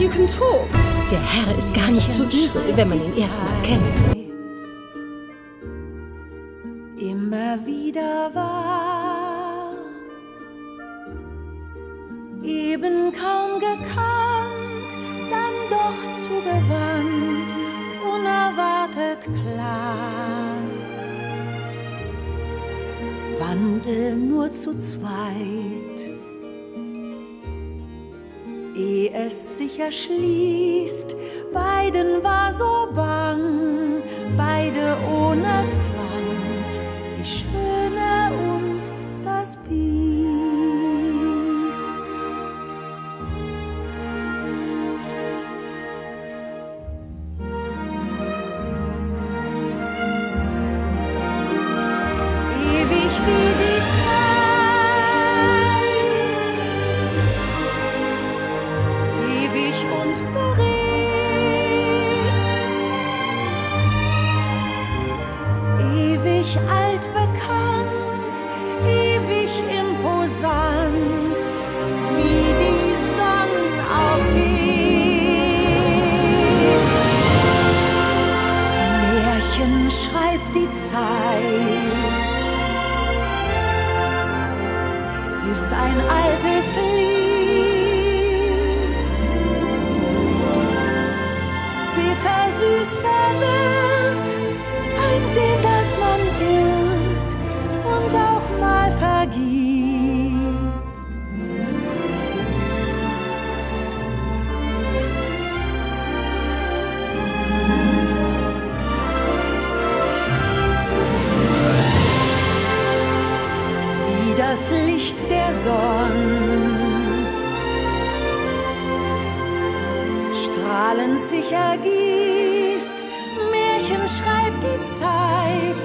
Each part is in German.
you can talk. Der Herr ist gar nicht so übel, wenn man ihn erstmal kennt. Immer wieder war, eben kaum gekannt, dann doch zugewandt, unerwartet klar. Wandel nur zu zweit Ehe es sich erschließt, beiden war so bang, beide ohne Zwang, ewig und beredt, ewig altbekannt, ewig imposant, wie die Sonne aufgeht. Märchen schreibt die Zeit. Es ist ein altes das Licht der Sonne. Strahlend sich ergießt, Märchen schreibt die Zeit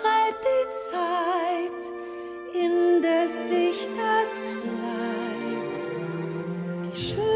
schreibt die Zeit in des Dichters Kleid die Schönheit.